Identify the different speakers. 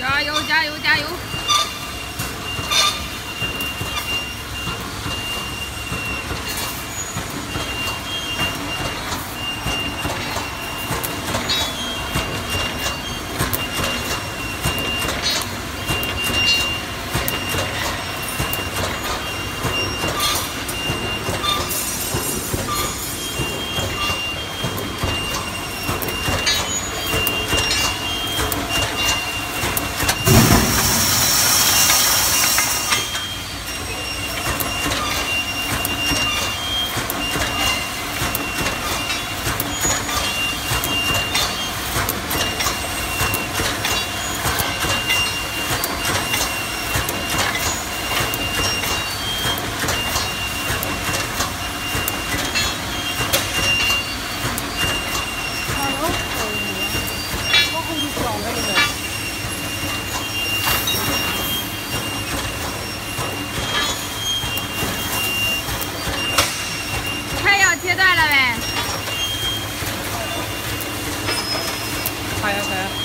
Speaker 1: 加油加油加油！拍呀拍呀